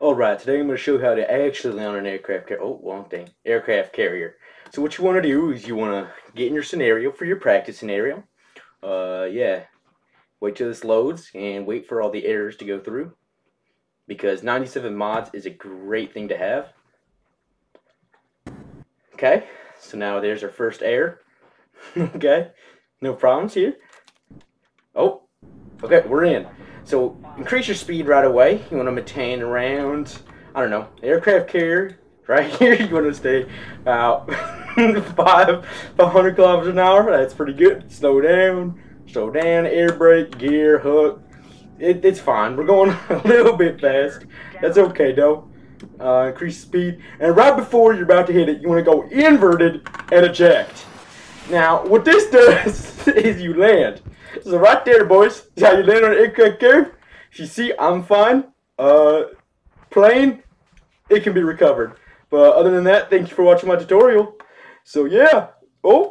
Alright, today I'm going to show you how to actually land an aircraft carrier. Oh, wrong thing. Aircraft carrier. So what you want to do is you want to get in your scenario for your practice scenario. Uh, yeah. Wait till this loads and wait for all the errors to go through. Because 97 mods is a great thing to have. Okay, so now there's our first error. okay, no problems here. Oh, okay, we're in. So increase your speed right away. You want to maintain around, I don't know, aircraft carrier right here. You want to stay about five, 500 kilometers an hour. That's pretty good. Slow down, slow down, air brake, gear, hook. It, it's fine. We're going a little bit fast. That's okay though. Uh, increase speed, and right before you're about to hit it, you want to go inverted and eject. Now, what this does is you land. So right there, boys, is how you land on an aircraft carrier. If you see, I'm fine. Uh, plane, it can be recovered. But other than that, thank you for watching my tutorial. So yeah. Oh,